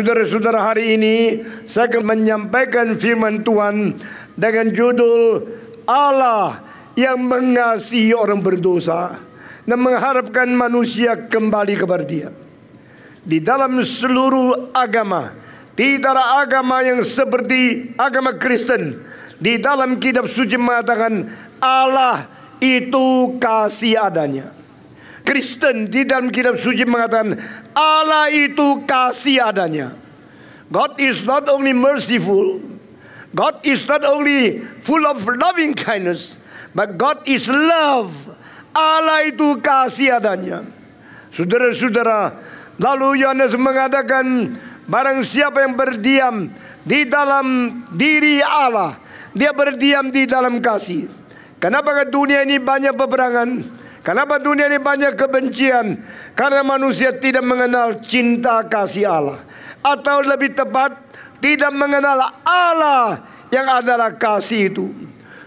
Saudara-saudara hari ini saya akan menyampaikan firman Tuhan dengan judul Allah yang mengasihi orang berdosa dan mengharapkan manusia kembali kepada dia. Di dalam seluruh agama, tidak ada agama yang seperti agama Kristen. Di dalam kitab suci mengatakan Allah itu kasih adanya. Kristen di dalam kitab suci mengatakan Allah itu kasih adanya. God is not only merciful, God is not only full of loving kindness, but God is love. Allah itu kasih adanya. Saudara-saudara, lalu Yohanes mengatakan barang siapa yang berdiam di dalam diri Allah, dia berdiam di dalam kasih. Kenapa dunia ini banyak peperangan? Kenapa dunia ini banyak kebencian? Karena manusia tidak mengenal cinta kasih Allah. Atau lebih tepat, tidak mengenal Allah yang adalah kasih itu.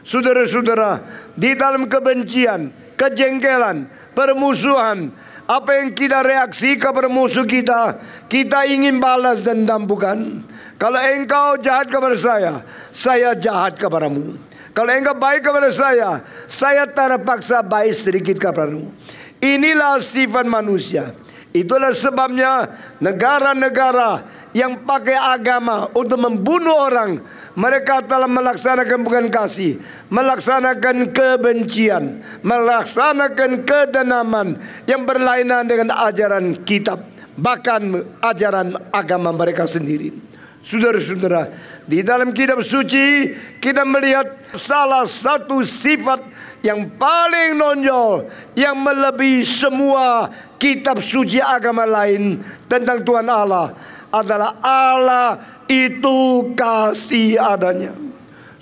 Saudara-saudara, di dalam kebencian, kejengkelan, permusuhan, apa yang kita reaksi kepada musuh kita, kita ingin balas dendam bukan? Kalau engkau jahat kepada saya, saya jahat kepadamu. Kalau engkau baik kepada saya, saya terpaksa baik sedikit kepadamu. Inilah sifat manusia. Itulah sebabnya negara-negara yang pakai agama untuk membunuh orang, mereka telah melaksanakan bukan kasih, melaksanakan kebencian, melaksanakan kedenaman yang berlainan dengan ajaran kitab, bahkan ajaran agama mereka sendiri. Saudara-saudara, di dalam kitab suci kita melihat salah satu sifat yang paling nonjol yang melebihi semua kitab suci agama lain tentang Tuhan Allah adalah Allah itu kasih adanya.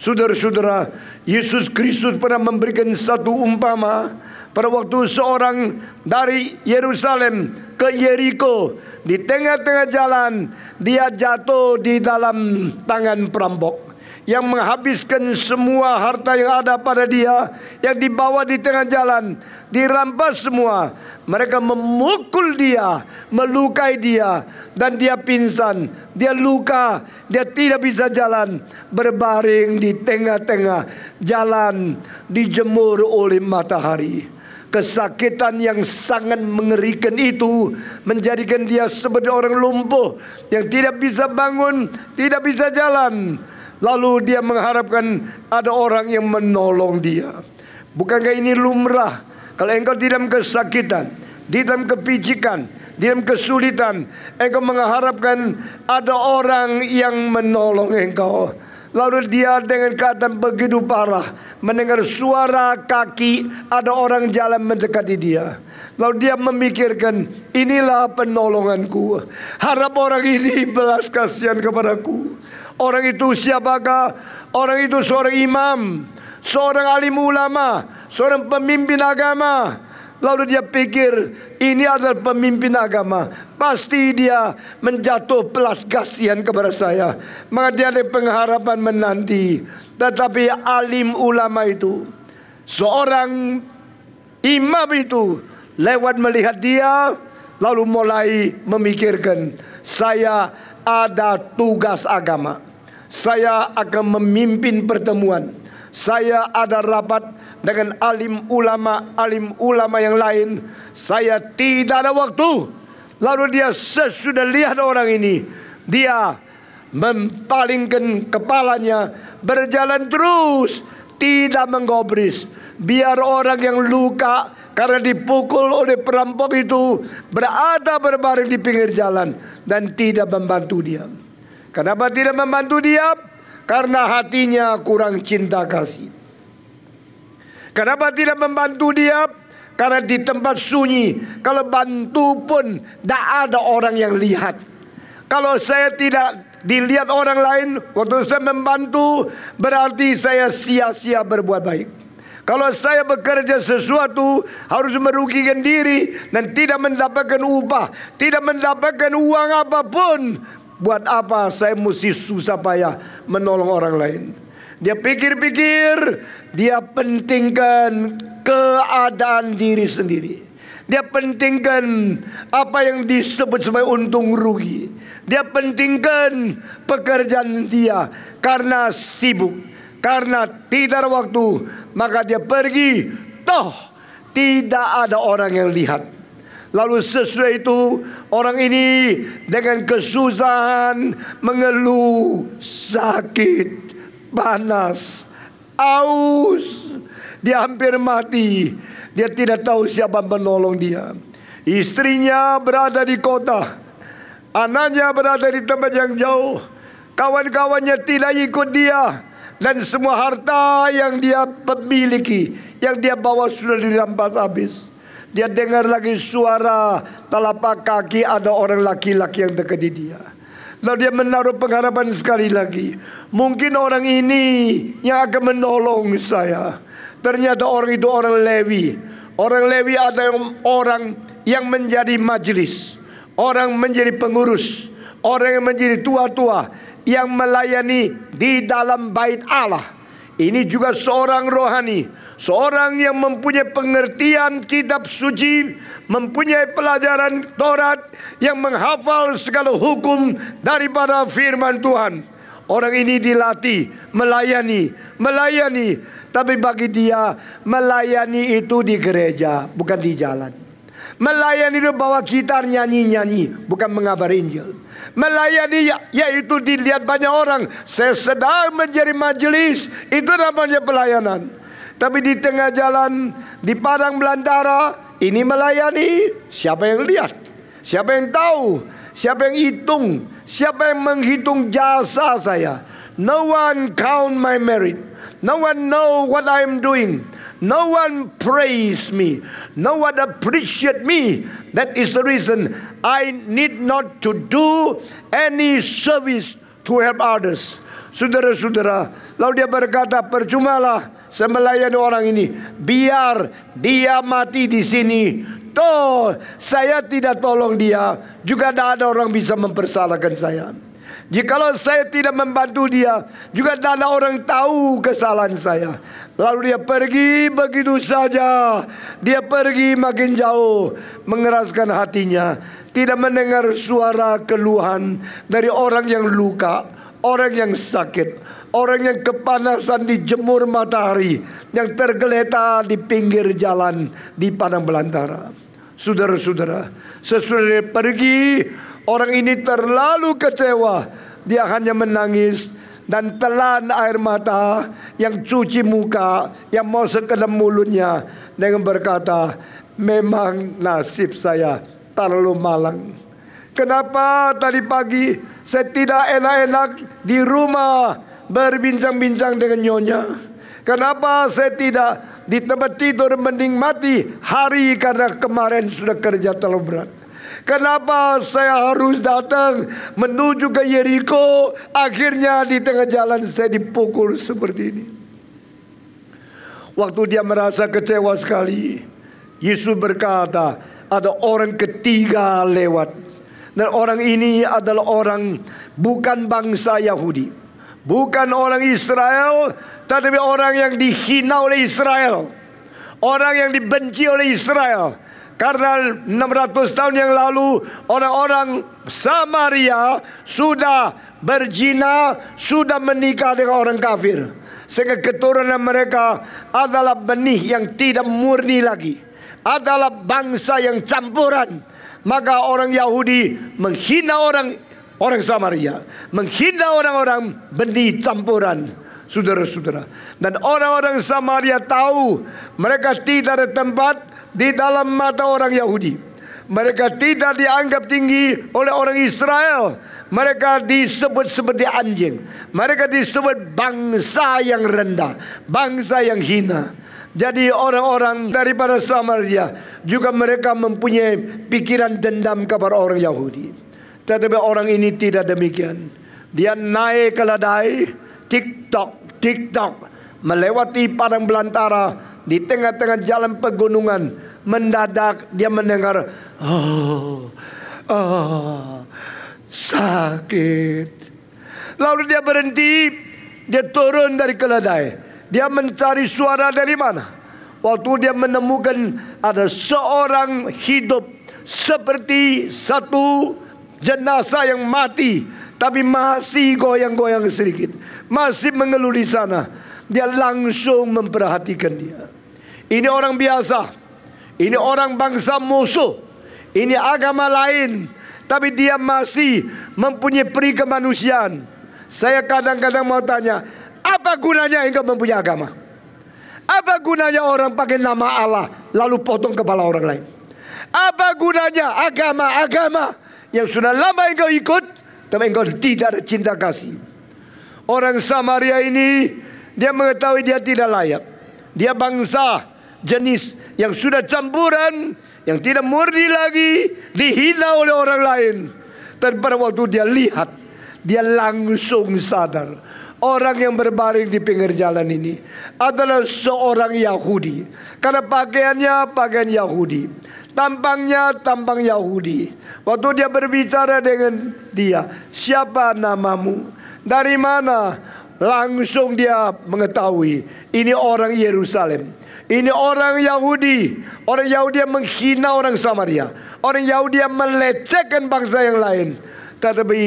Saudara-saudara, Yesus Kristus pernah memberikan satu umpama pada waktu seorang dari Yerusalem ke Yeriko di tengah-tengah jalan dia jatuh di dalam tangan perampok yang menghabiskan semua harta yang ada pada dia yang dibawa di tengah jalan dirampas semua. Mereka memukul dia melukai dia dan dia pingsan. Dia luka dia tidak bisa jalan berbaring di tengah-tengah jalan dijemur oleh matahari Kesakitan yang sangat mengerikan itu menjadikan dia seperti orang lumpuh yang tidak bisa bangun, tidak bisa jalan. Lalu dia mengharapkan ada orang yang menolong dia. Bukankah ini lumrah? Kalau engkau di dalam kesakitan, di dalam kepicikan, di dalam kesulitan, engkau mengharapkan ada orang yang menolong engkau. Lalu dia dengan keadaan begitu parah mendengar suara kaki ada orang jalan mendekati dia. Lalu dia memikirkan inilah penolonganku. Harap orang ini belas kasihan kepadaku. Orang itu siapakah? Orang itu seorang imam, seorang alim ulama, seorang pemimpin agama. Lalu dia pikir ini adalah pemimpin agama. Pasti dia menjatuh pelas kasihan kepada saya. Maka dia ada pengharapan menanti. Tetapi alim ulama itu. Seorang imam itu. Lewat melihat dia. lalu mulai memikirkan saya ada tugas agama. Saya akan memimpin pertemuan. Saya ada rapat dengan alim ulama, alim ulama yang lain. Saya tidak ada waktu. Lalu dia sesudah lihat orang ini, dia mempalingkan kepalanya, berjalan terus, tidak menggobris. Biar orang yang luka karena dipukul oleh perampok itu berada berbaring di pinggir jalan dan tidak membantu dia. Kenapa tidak membantu dia? Karena hatinya kurang cinta kasih. Kenapa tidak membantu dia? Karena di tempat sunyi, kalau bantu pun tidak ada orang yang lihat. Kalau saya tidak dilihat orang lain, waktu saya membantu, berarti saya sia-sia berbuat baik. Kalau saya bekerja sesuatu harus merugikan diri dan tidak mendapatkan upah, tidak mendapatkan uang apa pun, buat apa saya mesti susah payah menolong orang lain? Dia pikir-pikir, dia pentingkan keadaan diri sendiri. Dia pentingkan apa yang disebut sebagai untung rugi. Dia pentingkan pekerjaan dia karena sibuk. Karena tidak ada waktu, maka dia pergi. Toh tidak ada orang yang lihat. Lalu sesuai itu orang ini dengan kesusahan mengeluh sakit, panas, aus. Dia hampir mati. Dia tidak tahu siapa menolong dia. Istrinya berada di kota. Anaknya berada di tempat yang jauh. Kawan-kawannya tidak ikut dia dan semua harta yang dia miliki, yang dia bawa sudah dirampas habis. Dia dengar lagi suara telapak kaki ada orang laki-laki yang dekat di dia. Lalu dia menaruh pengharapan sekali lagi. Mungkin orang ini yang akan menolong saya. Ternyata orang itu orang Lewi. Orang Lewi ada orang yang menjadi majelis. Orang menjadi pengurus. Orang yang menjadi tua-tua yang melayani di dalam bait Allah. Ini juga seorang rohani, seorang yang mempunyai pengertian kitab suci, mempunyai pelajaran Taurat yang menghafal segala hukum daripada firman Tuhan. Orang ini dilatih melayani, melayani, tapi bagi dia melayani itu di gereja, bukan di jalan. Melayani itu bawa gitar nyanyi-nyanyi, bukan mengabar Injil. Melayani yaitu dilihat banyak orang. Saya sedang menjadi majelis, itu namanya pelayanan. Tapi di tengah jalan, di padang belantara, ini melayani. Siapa yang lihat? Siapa yang tahu? Siapa yang hitung? Siapa yang menghitung jasa saya? No one count my merit. No one know what I am doing. No one praise me. No one appreciate me. That is the reason I need not to do any service to help others. Saudara-saudara, lalu dia berkata, percumalah saya melayani orang ini. Biar dia mati di sini. Toh, saya tidak tolong dia. Juga tidak ada orang bisa mempersalahkan saya. Jikalau saya tidak membantu dia, juga tidak ada orang tahu kesalahan saya. Lalu dia pergi begitu saja. Dia pergi makin jauh, mengeraskan hatinya, tidak mendengar suara keluhan dari orang yang luka, orang yang sakit, orang yang kepanasan di jemur matahari, yang tergeletak di pinggir jalan di padang belantara. Saudara-saudara, sesudah dia pergi, Orang ini terlalu kecewa. Dia hanya menangis dan telan air mata yang cuci muka, yang masuk ke dalam mulutnya dengan berkata, memang nasib saya terlalu malang. Kenapa tadi pagi saya tidak enak-enak di rumah berbincang-bincang dengan nyonya? Kenapa saya tidak di tempat tidur menikmati hari karena kemarin sudah kerja terlalu berat? Kenapa saya harus datang menuju ke Yeriko? Akhirnya di tengah jalan saya dipukul seperti ini. Waktu dia merasa kecewa sekali, Yesus berkata, ada orang ketiga lewat. Dan orang ini adalah orang bukan bangsa Yahudi. Bukan orang Israel, tetapi orang yang dihina oleh Israel. Orang yang dibenci oleh Israel. Karena 600 tahun yang lalu orang-orang Samaria sudah berzina, sudah menikah dengan orang kafir. Sehingga keturunan mereka adalah benih yang tidak murni lagi. Adalah bangsa yang campuran. Maka orang Yahudi menghina orang orang Samaria. Menghina orang-orang benih campuran saudara-saudara. Dan orang-orang Samaria tahu mereka tidak ada tempat di dalam mata orang Yahudi. Mereka tidak dianggap tinggi oleh orang Israel. Mereka disebut seperti anjing. Mereka disebut bangsa yang rendah, bangsa yang hina. Jadi orang-orang daripada Samaria juga mereka mempunyai pikiran dendam kepada orang Yahudi. Tetapi orang ini tidak demikian. Dia naik ke ladai, TikTok, TikTok, melewati padang belantara di tengah-tengah jalan pegunungan, mendadak dia mendengar, oh, oh, sakit. Lalu dia berhenti, dia turun dari keledai, dia mencari suara dari mana. Waktu dia menemukan ada seorang hidup seperti satu jenazah yang mati tapi masih goyang-goyang sedikit. Masih mengeluh di sana. Dia langsung memperhatikan dia. Ini orang biasa. Ini orang bangsa musuh. Ini agama lain. Tapi dia masih mempunyai peri kemanusiaan. Saya kadang-kadang mau tanya, apa gunanya engkau mempunyai agama? Apa gunanya orang pakai nama Allah lalu potong kepala orang lain? Apa gunanya agama-agama yang sudah lama engkau ikut tapi engkau tidak ada cinta kasih. Orang Samaria ini dia mengetahui dia tidak layak. Dia bangsa jenis yang sudah campuran, yang tidak murni lagi, dihina oleh orang lain. Dan pada waktu dia lihat, dia langsung sadar. Orang yang berbaring di pinggir jalan ini adalah seorang Yahudi. Karena pakaiannya pakaian Yahudi. Tampangnya tampang Yahudi. Waktu dia berbicara dengan dia, siapa namamu? Dari mana? Langsung dia mengetahui ini orang Yerusalem. Ini orang Yahudi. Orang Yahudi yang menghina orang Samaria. Orang Yahudi yang melecehkan bangsa yang lain. Tetapi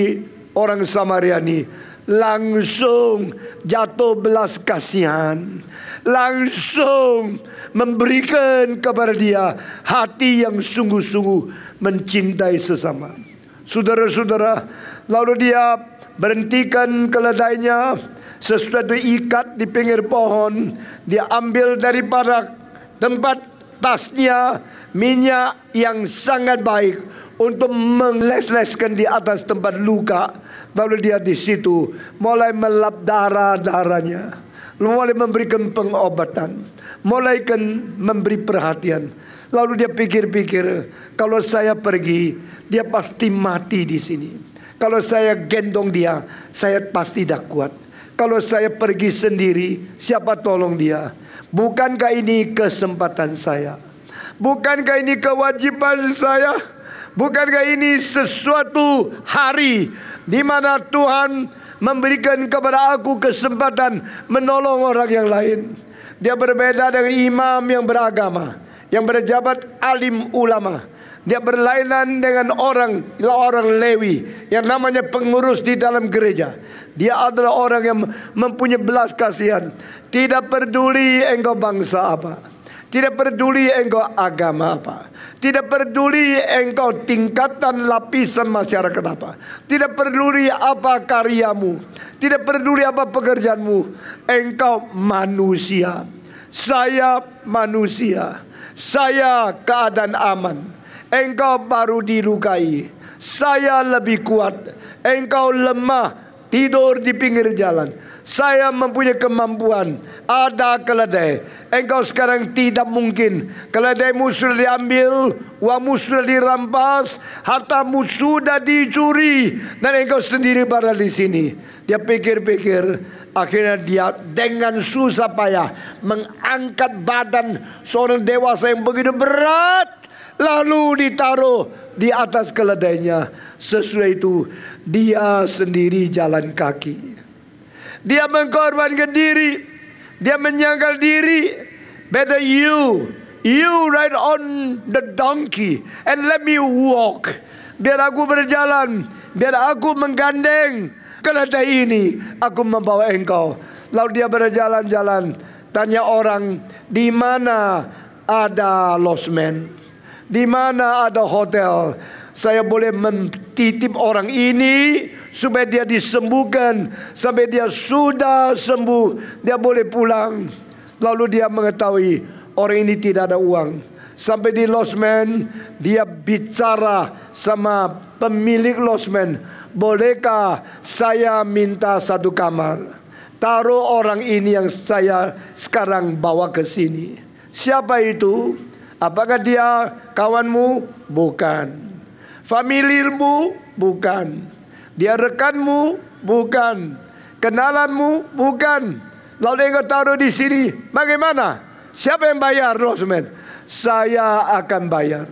orang Samaria ini langsung jatuh belas kasihan langsung memberikan kepada dia hati yang sungguh-sungguh mencintai sesama. Saudara-saudara, lalu dia berhentikan keledainya sesuatu ikat di pinggir pohon, dia ambil daripada tempat tasnya minyak yang sangat baik untuk mengeles-leskan di atas tempat luka. Lalu dia di situ mulai melap darah-darahnya mulai memberikan pengobatan, mulai memberi perhatian. Lalu dia pikir-pikir, kalau saya pergi, dia pasti mati di sini. Kalau saya gendong dia, saya pasti tidak kuat. Kalau saya pergi sendiri, siapa tolong dia? Bukankah ini kesempatan saya? Bukankah ini kewajiban saya? Bukankah ini sesuatu hari di mana Tuhan memberikan kepada aku kesempatan menolong orang yang lain. Dia berbeda dengan imam yang beragama, yang berjabat alim ulama. Dia berlainan dengan orang orang Lewi yang namanya pengurus di dalam gereja. Dia adalah orang yang mempunyai belas kasihan. Tidak peduli engkau bangsa apa. Tidak peduli engkau agama apa. Tidak peduli engkau tingkatan lapisan masyarakat apa. Tidak peduli apa karyamu. Tidak peduli apa pekerjaanmu. Engkau manusia. Saya manusia. Saya keadaan aman. Engkau baru dilukai. Saya lebih kuat. Engkau lemah. Tidur di pinggir jalan. Saya mempunyai kemampuan. Ada keledai. Engkau sekarang tidak mungkin. Keledaimu sudah diambil. Uangmu sudah dirampas. Hartamu sudah dicuri. Dan engkau sendiri berada di sini. Dia pikir-pikir. Akhirnya dia dengan susah payah. Mengangkat badan seorang dewasa yang begitu berat. Lalu ditaruh di atas keledainya. Sesudah itu dia sendiri jalan kaki. Dia mengorbankan diri. Dia menyangkal diri. Better you You ride on the donkey and let me walk. Biar aku berjalan, biar aku menggandeng keledai ini, aku membawa engkau. Lalu dia berjalan-jalan, tanya orang, di mana ada losmen? Di mana ada hotel? Saya boleh mentitip orang ini supaya dia disembuhkan sampai dia sudah sembuh, dia boleh pulang. Lalu dia mengetahui orang ini tidak ada uang. Sampai di losmen dia bicara sama pemilik losmen, bolehkah saya minta satu kamar? Taruh orang ini yang saya sekarang bawa ke sini. Siapa itu? Apakah dia kawanmu? Bukan. Familimu? Bukan. Dia rekanmu? Bukan. Kenalanmu? Bukan. Lalu engkau taruh di sini. Bagaimana? Siapa yang bayar losmen? Saya akan bayar.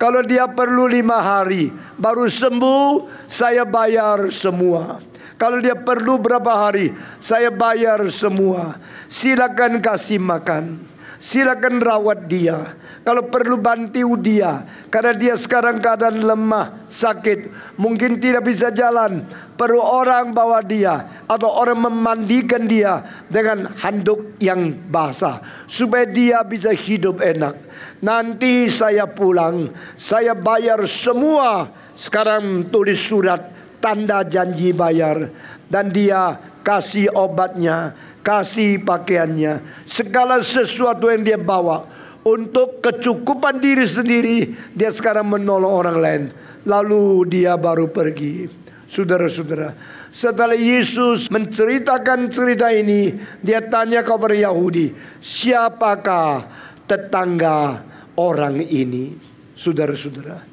Kalau dia perlu lima hari baru sembuh, saya bayar semua. Kalau dia perlu berapa hari, saya bayar semua. Silakan kasih makan. Silakan rawat dia. Kalau perlu bantu dia karena dia sekarang keadaan lemah, sakit, mungkin tidak bisa jalan, perlu orang bawa dia atau orang memandikan dia dengan handuk yang basah supaya dia bisa hidup enak. Nanti saya pulang, saya bayar semua. Sekarang tulis surat tanda janji bayar dan dia kasih obatnya, kasih pakaiannya, segala sesuatu yang dia bawa untuk kecukupan diri sendiri dia sekarang menolong orang lain. Lalu dia baru pergi. Saudara-saudara setelah Yesus menceritakan cerita ini dia tanya kepada Yahudi siapakah tetangga orang ini? Saudara-saudara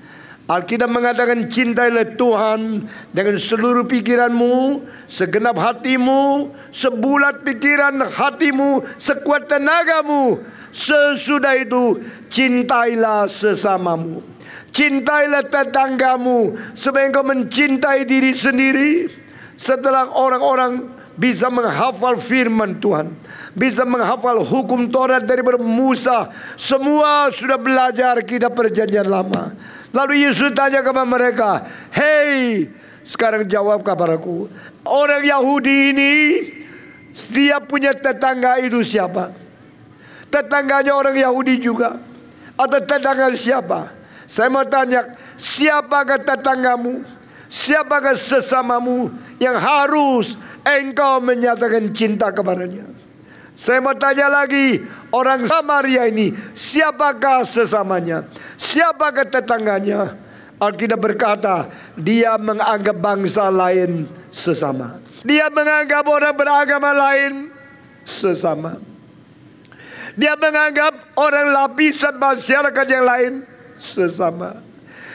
Alkitab mengatakan cintailah Tuhan dengan seluruh pikiranmu, segenap hatimu, sebulat pikiran hatimu, sekuat tenagamu. Sesudah itu cintailah sesamamu. Cintailah tetanggamu supaya engkau mencintai diri sendiri. Setelah orang-orang bisa menghafal firman Tuhan, bisa menghafal hukum Taurat dari Musa, semua sudah belajar kita perjanjian lama. Lalu Yesus tanya kepada mereka, Hei, sekarang jawab kepadaku. Orang Yahudi ini, dia punya tetangga itu siapa? Tetangganya orang Yahudi juga. Atau tetangga siapa? Saya mau tanya, siapakah tetanggamu? Siapakah sesamamu yang harus engkau menyatakan cinta kepadanya? Saya mau tanya lagi, orang Samaria ini siapakah sesamanya? Siapakah tetangganya? Alkitab berkata, dia menganggap bangsa lain sesama. Dia menganggap orang beragama lain sesama. Dia menganggap orang lapisan masyarakat yang lain sesama.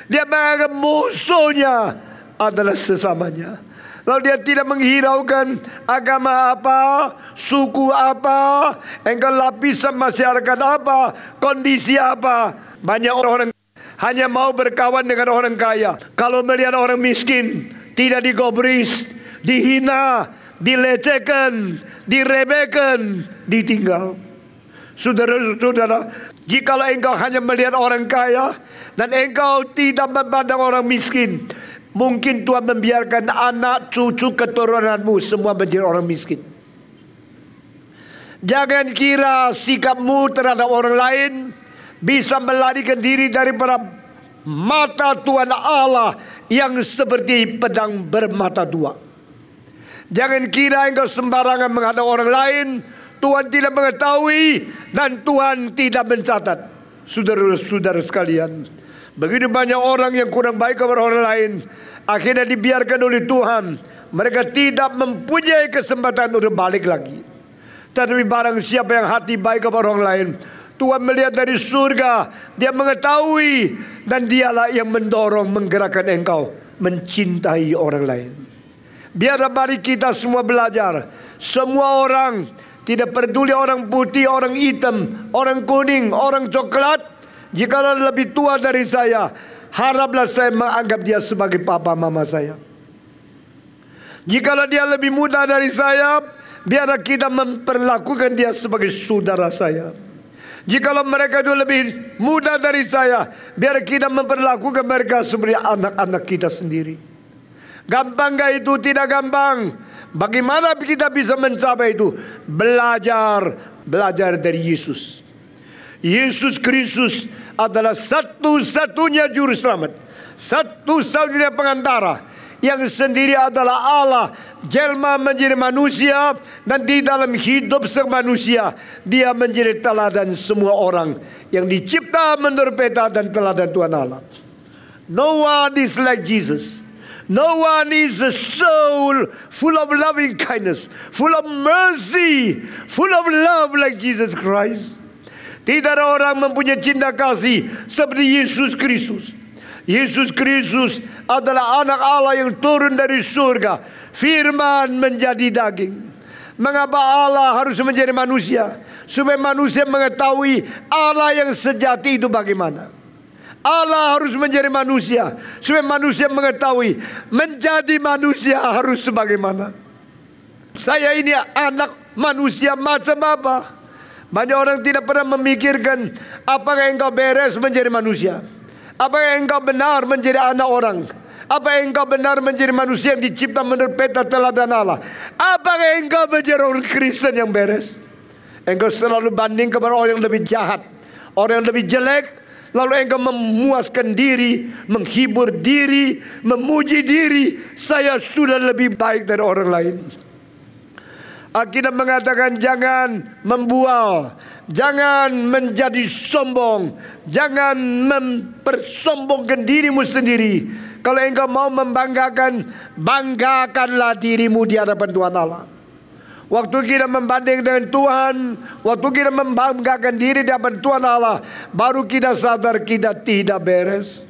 Dia menganggap musuhnya adalah sesamanya. Lalu dia tidak menghiraukan agama apa, suku apa, engkau lapisan masyarakat apa, kondisi apa. Banyak orang hanya mau berkawan dengan orang kaya. Kalau melihat orang miskin, tidak digobris, dihina, dilecehkan, direbehkan, ditinggal. Saudara-saudara, jikalau engkau hanya melihat orang kaya dan engkau tidak memandang orang miskin, Mungkin Tuhan membiarkan anak cucu keturunanmu semua menjadi orang miskin. Jangan kira sikapmu terhadap orang lain bisa melarikan diri daripada mata Tuhan Allah yang seperti pedang bermata dua. Jangan kira engkau sembarangan menghadap orang lain. Tuhan tidak mengetahui dan Tuhan tidak mencatat. Saudara-saudara sekalian. Begitu banyak orang yang kurang baik kepada orang lain. Akhirnya dibiarkan oleh Tuhan. Mereka tidak mempunyai kesempatan untuk balik lagi. Tetapi barang siapa yang hati baik kepada orang lain. Tuhan melihat dari surga. Dia mengetahui. Dan dialah yang mendorong menggerakkan engkau. Mencintai orang lain. Biarlah mari kita semua belajar. Semua orang. Tidak peduli orang putih, orang hitam, orang kuning, orang coklat. Jika lebih tua dari saya, haraplah saya menganggap dia sebagai papa mama saya. Jika dia lebih muda dari saya, biarlah kita memperlakukan dia sebagai saudara saya. Jikalau mereka itu lebih muda dari saya, biar kita memperlakukan mereka seperti anak-anak kita sendiri. Gampang gak itu? Tidak gampang. Bagaimana kita bisa mencapai itu? Belajar, belajar dari Yesus. Yesus Kristus adalah satu-satunya juru selamat. Satu-satunya pengantara yang sendiri adalah Allah jelma menjadi manusia dan di dalam hidup manusia dia menjadi teladan semua orang yang dicipta menurut peta dan teladan Tuhan Allah. No one is like Jesus. No one is a soul full of loving kindness, full of mercy, full of love like Jesus Christ. Tidak ada orang mempunyai cinta kasih seperti Yesus Kristus. Yesus Kristus adalah anak Allah yang turun dari surga. Firman menjadi daging. Mengapa Allah harus menjadi manusia? Supaya manusia mengetahui Allah yang sejati itu bagaimana. Allah harus menjadi manusia. Supaya manusia mengetahui menjadi manusia harus sebagaimana. Saya ini anak manusia macam apa? Banyak orang tidak pernah memikirkan apakah engkau beres menjadi manusia. Apa yang engkau benar menjadi anak orang? Apa yang engkau benar menjadi manusia yang dicipta menurut peta teladan Allah? Apa yang engkau menjadi orang Kristen yang beres? Engkau selalu banding kepada orang yang lebih jahat, orang yang lebih jelek, lalu engkau memuaskan diri, menghibur diri, memuji diri. Saya sudah lebih baik dari orang lain. Alkitab mengatakan jangan membual, jangan menjadi sombong, jangan mempersombongkan dirimu sendiri. Kalau engkau mau membanggakan, banggakanlah dirimu di hadapan Tuhan Allah. Waktu kita membanding dengan Tuhan, waktu kita membanggakan diri di hadapan Tuhan Allah, baru kita sadar kita tidak beres.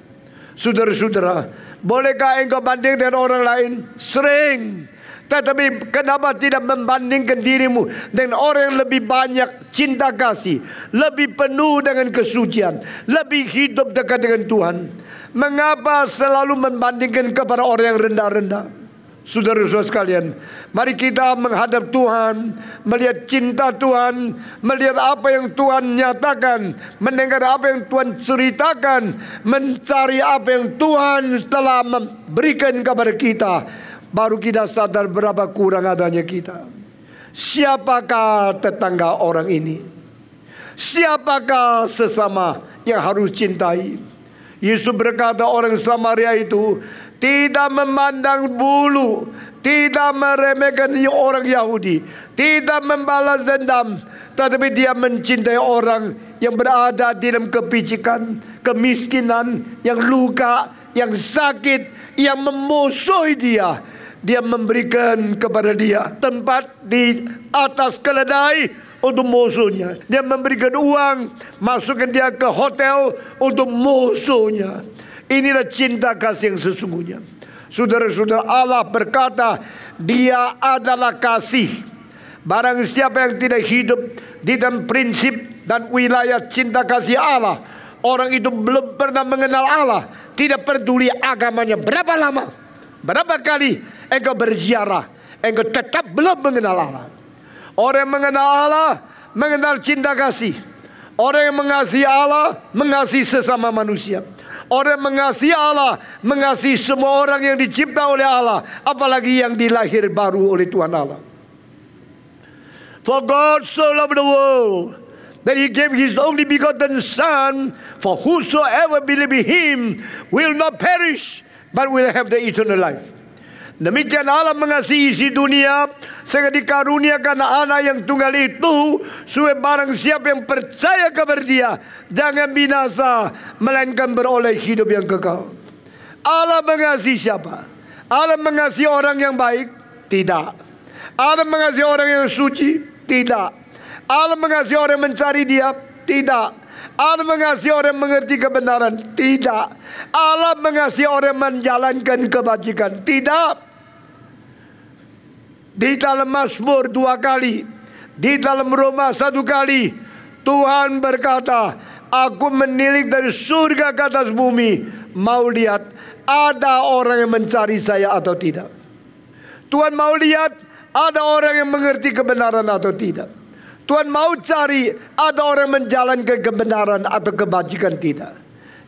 Saudara-saudara, bolehkah engkau banding dengan orang lain? Sering. Tetapi kenapa tidak membandingkan dirimu dengan orang yang lebih banyak cinta kasih, lebih penuh dengan kesucian, lebih hidup dekat dengan Tuhan? Mengapa selalu membandingkan kepada orang yang rendah-rendah? Saudara-saudara sekalian, mari kita menghadap Tuhan, melihat cinta Tuhan, melihat apa yang Tuhan nyatakan, mendengar apa yang Tuhan ceritakan, mencari apa yang Tuhan telah memberikan kepada kita baru kita sadar berapa kurang adanya kita. Siapakah tetangga orang ini? Siapakah sesama yang harus cintai? Yesus berkata orang Samaria itu tidak memandang bulu, tidak meremehkan orang Yahudi, tidak membalas dendam, tetapi dia mencintai orang yang berada di dalam kepicikan, kemiskinan, yang luka, yang sakit, yang memusuhi dia dia memberikan kepada dia tempat di atas keledai untuk musuhnya. Dia memberikan uang, masukkan dia ke hotel untuk musuhnya. Inilah cinta kasih yang sesungguhnya. Saudara-saudara Allah berkata, dia adalah kasih. Barang siapa yang tidak hidup di dalam prinsip dan wilayah cinta kasih Allah, orang itu belum pernah mengenal Allah, tidak peduli agamanya berapa lama, berapa kali engkau berziarah, engkau tetap belum mengenal Allah. Orang yang mengenal Allah, mengenal cinta kasih. Orang yang mengasihi Allah, mengasihi sesama manusia. Orang mengasihi Allah, mengasihi semua orang yang dicipta oleh Allah. Apalagi yang dilahir baru oleh Tuhan Allah. For God so loved the world that he gave his only begotten Son, for whosoever believe in him will not perish, but will have the eternal life. Demikian Allah mengasihi isi dunia sehingga dikaruniakan anak yang tunggal itu supaya barang siapa yang percaya kepada dia jangan binasa melainkan beroleh hidup yang kekal. Allah mengasihi siapa? Allah mengasihi orang yang baik? Tidak. Allah mengasihi orang yang suci? Tidak. Allah mengasihi orang yang mencari dia? Tidak. Allah mengasihi orang yang mengerti kebenaran? Tidak. Allah mengasihi orang yang menjalankan kebajikan? Tidak. Di dalam Mazmur dua kali, di dalam Roma satu kali, Tuhan berkata, Aku menilik dari surga ke atas bumi, mau lihat ada orang yang mencari saya atau tidak. Tuhan mau lihat ada orang yang mengerti kebenaran atau tidak. Tuhan mau cari ada orang menjalankan kebenaran atau kebajikan tidak.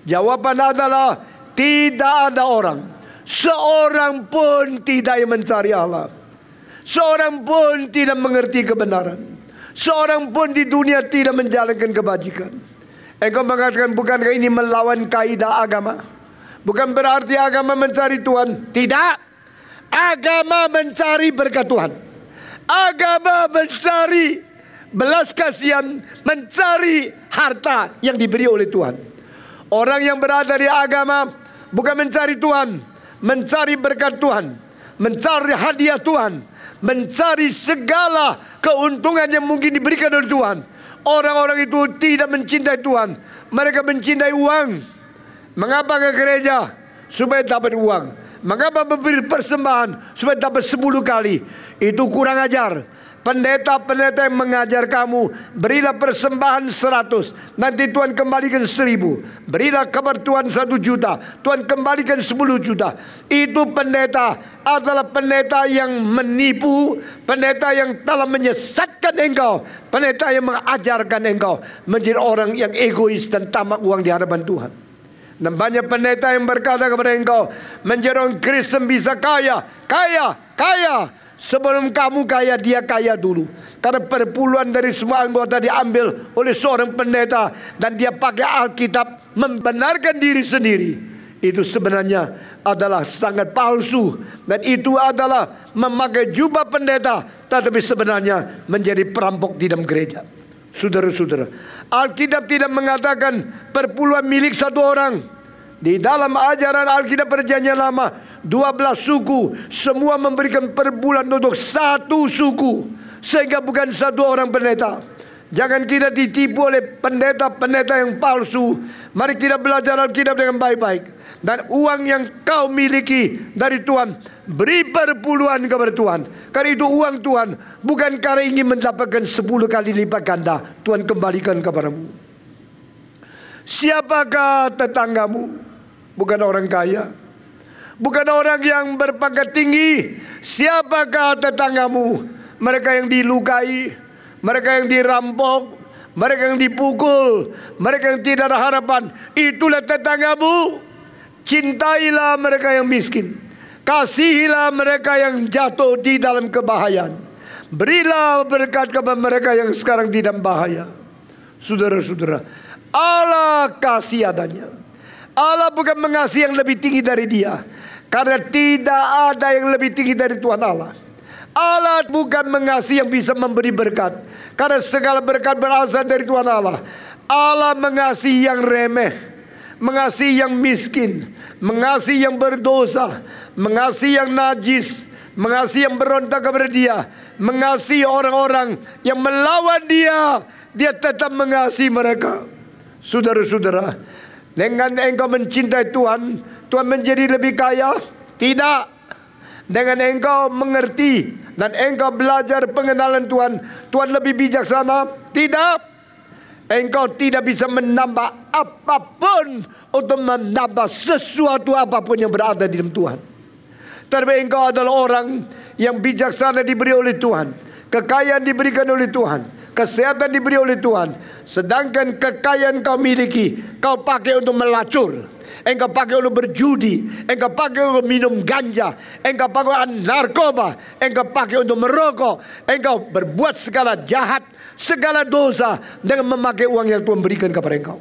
Jawaban adalah tidak ada orang. Seorang pun tidak yang mencari Allah. Seorang pun tidak mengerti kebenaran. Seorang pun di dunia tidak menjalankan kebajikan. Engkau mengatakan bukankah ini melawan kaidah agama? Bukan berarti agama mencari Tuhan. Tidak. Agama mencari berkat Tuhan. Agama mencari belas kasihan, mencari harta yang diberi oleh Tuhan. Orang yang berada di agama bukan mencari Tuhan, mencari berkat Tuhan, mencari hadiah Tuhan, mencari segala keuntungan yang mungkin diberikan oleh Tuhan. Orang-orang itu tidak mencintai Tuhan, mereka mencintai uang. Mengapa ke gereja? Supaya dapat uang. Mengapa memberi persembahan supaya dapat sepuluh kali? Itu kurang ajar. Pendeta-pendeta yang mengajar kamu Berilah persembahan seratus. Nanti Tuhan kembalikan seribu. Berilah kabar Tuhan satu juta. Tuhan kembalikan sepuluh juta. Itu pendeta adalah pendeta yang menipu Pendeta yang telah menyesatkan engkau Pendeta yang mengajarkan engkau Menjadi orang yang egois dan tamak uang di hadapan Tuhan. Dan banyak pendeta yang berkata kepada engkau Menjadi orang Kristen bisa kaya Kaya, kaya Sebelum kamu kaya, dia kaya dulu. Karena perpuluhan dari semua anggota diambil oleh seorang pendeta. Dan dia pakai Alkitab membenarkan diri sendiri. Itu sebenarnya adalah sangat palsu. Dan itu adalah memakai jubah pendeta. Tetapi sebenarnya menjadi perampok di dalam gereja. Saudara-saudara. Alkitab tidak mengatakan perpuluhan milik satu orang. Di dalam ajaran Alkitab perjanjian lama 12 suku Semua memberikan per bulan untuk satu suku Sehingga bukan satu orang pendeta. Jangan kita ditipu oleh pendeta-pendeta yang palsu. Mari kita belajar Alkitab dengan baik-baik. Dan uang yang kau miliki dari Tuhan Beri perpuluhan kepada Tuhan. Karena itu uang Tuhan Bukan karena ingin mendapatkan 10 kali lipat ganda? Tuhan kembalikan kepadamu. Siapakah tetanggamu? Bukan orang kaya. Bukan orang yang berpangkat tinggi. Siapakah tetanggamu? Mereka yang dilukai. Mereka yang dirampok. Mereka yang dipukul. Mereka yang tidak ada harapan. Itulah tetanggamu. Cintailah mereka yang miskin. Kasihilah mereka yang jatuh di dalam kebahayaan. Berilah berkat kepada mereka yang sekarang tidak bahaya. Saudara-saudara. Allah kasih adanya. Allah bukan mengasihi yang lebih tinggi dari dia. Karena tidak ada yang lebih tinggi dari Tuhan Allah. Allah bukan mengasihi yang bisa memberi berkat. Karena segala berkat berasal dari Tuhan Allah. Allah mengasihi yang remeh. Mengasihi yang miskin. Mengasihi yang berdosa. Mengasihi yang najis. Mengasihi yang berontak kepada dia. Mengasihi orang-orang yang melawan dia. Dia tetap mengasihi mereka. Saudara-saudara, dengan engkau mencintai Tuhan, Tuhan menjadi lebih kaya? Tidak. Dengan engkau mengerti dan engkau belajar pengenalan Tuhan, Tuhan lebih bijaksana? Tidak. Engkau tidak bisa menambah apa pun untuk menambah sesuatu apa pun yang berada di dalam Tuhan. Tapi engkau adalah orang yang bijaksana diberi oleh Tuhan. Kekayaan diberikan oleh Tuhan kesehatan diberi oleh Tuhan. Sedangkan kekayaan kau miliki, kau pakai untuk melacur. Engkau pakai untuk berjudi. Engkau pakai untuk minum ganja. Engkau pakai untuk narkoba. Engkau pakai untuk merokok. Engkau berbuat segala jahat, segala dosa dengan memakai uang yang Tuhan berikan kepada engkau.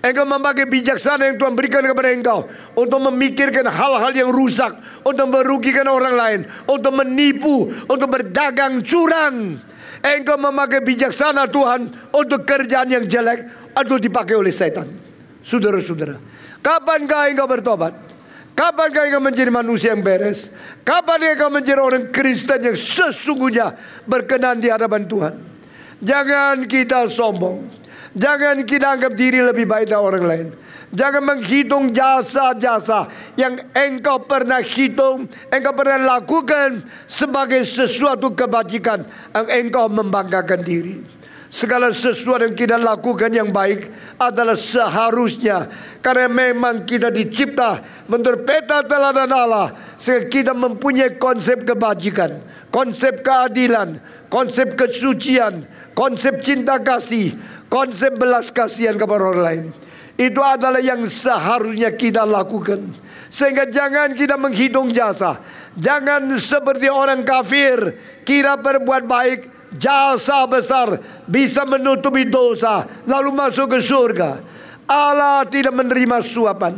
Engkau memakai bijaksana yang Tuhan berikan kepada engkau untuk memikirkan hal-hal yang rusak, untuk merugikan orang lain, untuk menipu, untuk berdagang curang. Engkau memakai bijaksana Tuhan untuk kerjaan yang jelek atau dipakai oleh setan. Saudara-saudara, kapankah engkau bertobat? Kapankah engkau menjadi manusia yang beres? Kapan engkau menjadi orang Kristen yang sesungguhnya berkenan di hadapan Tuhan? Jangan kita sombong. Jangan kita anggap diri lebih baik dari orang lain. Jangan menghitung jasa-jasa yang engkau pernah hitung, engkau pernah lakukan sebagai sesuatu kebajikan yang engkau membanggakan diri. Segala sesuatu yang kita lakukan yang baik adalah seharusnya karena memang kita dicipta menurut peta teladan Allah sehingga kita mempunyai konsep kebajikan, konsep keadilan, konsep kesucian, konsep cinta kasih, konsep belas kasihan kepada orang lain. Itu adalah yang seharusnya kita lakukan. Sehingga jangan kita menghitung jasa. Jangan seperti orang kafir kira berbuat baik jasa besar bisa menutupi dosa lalu masuk ke surga. Allah tidak menerima suapan.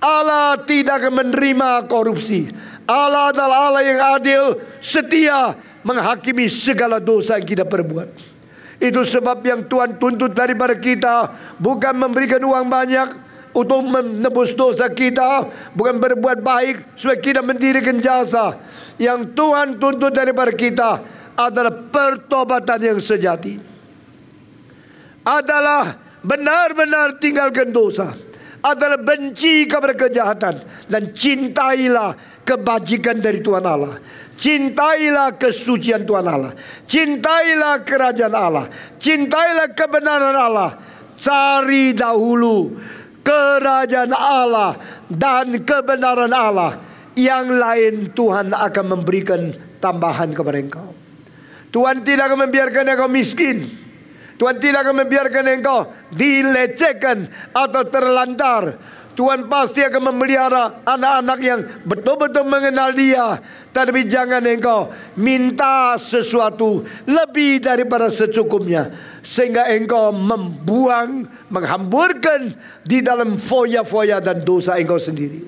Allah tidak menerima korupsi. Allah adalah Allah yang adil, setia menghakimi segala dosa yang kita perbuat. Itu sebab yang Tuhan tuntut daripada kita bukan memberikan uang banyak untuk menebus dosa kita, bukan berbuat baik supaya kita mendirikan jasa. Yang Tuhan tuntut daripada kita adalah pertobatan yang sejati. Adalah benar-benar tinggalkan dosa. Adalah benci kepada kejahatan dan cintailah kebajikan dari Tuhan Allah. Cintailah kesucian Tuhan Allah. Cintailah kerajaan Allah. Cintailah kebenaran Allah. Cari dahulu kerajaan Allah dan kebenaran Allah. Yang lain Tuhan akan memberikan tambahan kepada engkau. Tuhan tidak akan membiarkan engkau miskin. Tuhan tidak akan membiarkan engkau dilecehkan atau terlantar. Tuhan pasti akan memelihara anak-anak yang betul-betul mengenal dia. Tapi jangan engkau minta sesuatu lebih daripada secukupnya. Sehingga engkau membuang, menghamburkan di dalam foya-foya dan dosa engkau sendiri.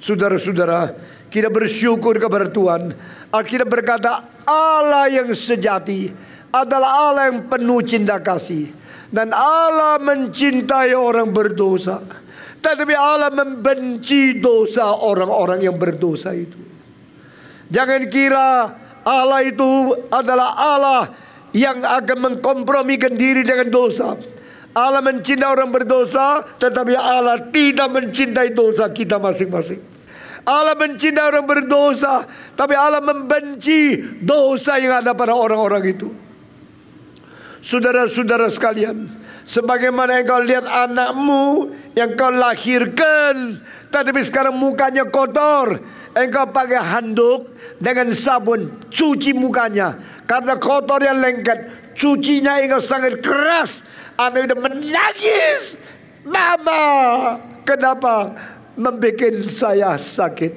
Saudara-saudara, kita bersyukur kepada Tuhan. Alkitab berkata, Allah yang sejati adalah Allah yang penuh cinta kasih. Dan Allah mencintai orang berdosa. Tetapi Allah membenci dosa orang-orang yang berdosa itu. Jangan kira Allah itu adalah Allah yang akan mengkompromikan diri dengan dosa. Allah mencintai orang berdosa, tetapi Allah tidak mencintai dosa kita masing-masing. Allah mencintai orang berdosa, tapi Allah membenci dosa yang ada pada orang-orang itu. Saudara-saudara sekalian, sebagaimana engkau lihat anakmu yang kau lahirkan, tetapi sekarang mukanya kotor, engkau pakai handuk dengan sabun cuci mukanya karena kotor yang lengket, cucinya engkau sangat keras, anak itu menangis, mama, kenapa membuat saya sakit?